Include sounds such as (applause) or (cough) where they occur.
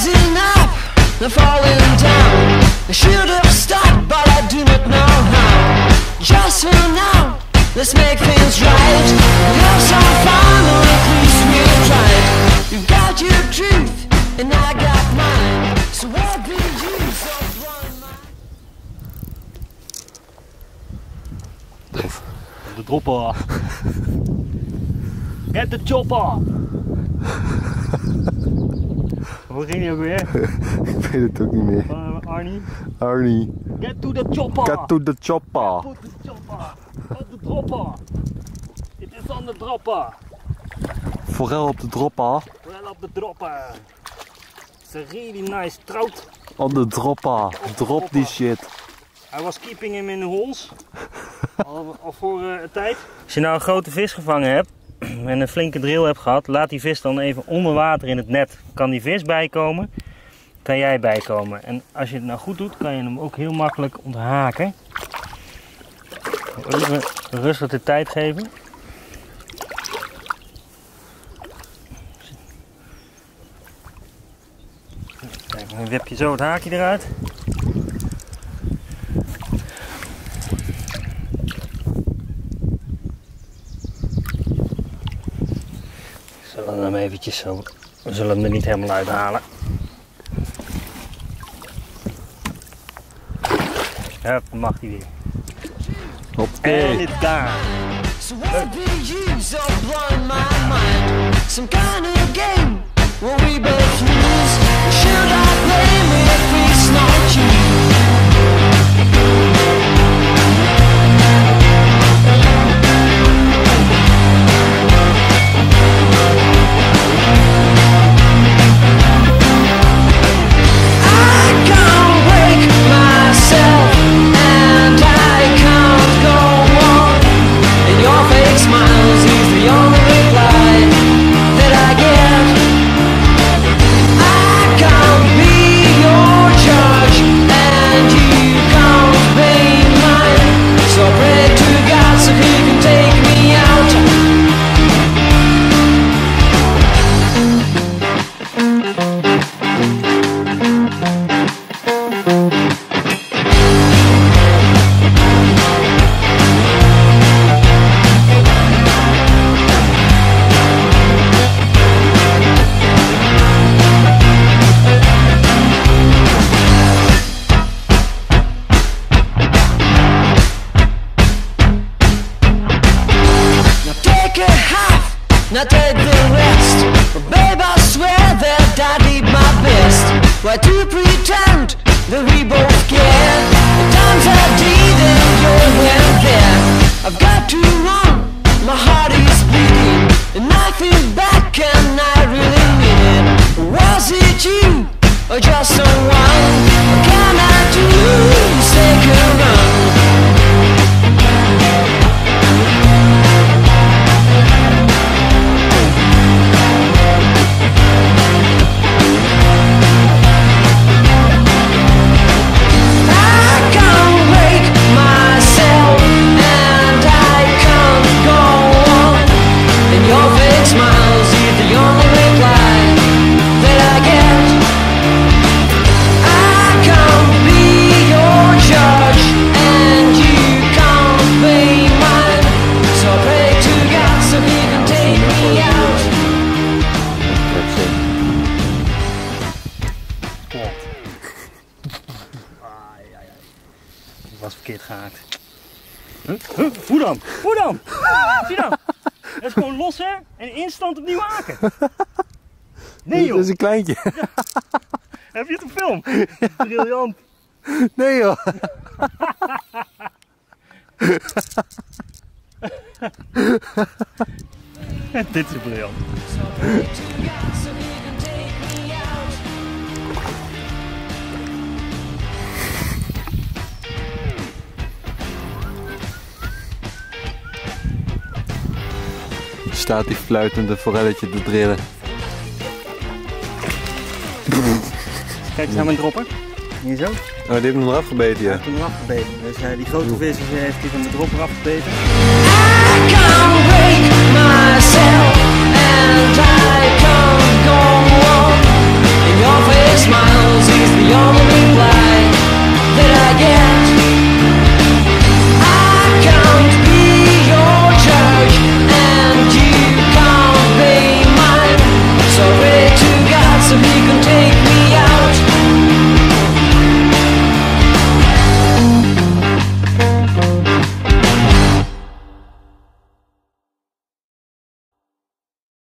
rising up and falling down. I should have stopped, but I do not know how. Just for now, let's make things right. We Have some fun, or at least we tried. You got your truth, and I got mine. So what the use of blowing my... Thanks. The dropper. Get the chopper! Hoe ging die ook weer? (laughs) Ik weet het ook niet meer. Uh, Arnie? Arnie. Get to the chopper. Get to the chopper. Put the chopper. Op de dropper. It is on the dropper. Forel op de dropper. Well op de dropper. It's a really nice trout. On de dropper. Drop die shit. I was keeping him in the holes. al, al voor uh, een tijd. Als je nou een grote vis gevangen hebt (clears throat) en een flinke drill hebt gehad, laat die vis dan even onder water in het net. Kan die vis bijkomen, kan jij bijkomen. En als je het nou goed doet, kan je hem ook heel makkelijk onthaken. Even rustig de tijd geven. Kijk, dan wip je zo het haakje eruit. We zullen hem eventjes zo. We zullen hem er niet helemaal uithalen. Hup, dan mag hij weer. Hoppakee. En het daar. So now take the rest. But babe, I swear that I did my best. Why do you pretend that we both care? The times I didn't, you weren't there. I've got to run, my heart is bleeding, and I feel back and I really mean it. Was it you or just someone? Gehaakt. Huh? Huh? Hoe dan? Hoe dan? Zie dan? (laughs) Dat is gewoon lossen en instant opnieuw haken. Nee Dat joh, is een kleintje. (laughs) heb je het op film? Briljant. Nee joh. (laughs) Dit is briljant. Staat die fluitende forelletje te drillen. Kijk eens naar mijn dropper. Hier zo. Oh, die heeft hem eraf gebeten, ja. Toen eraf gebeten. Dus eh, die grote vis die heeft hij van de dropper afgebeten.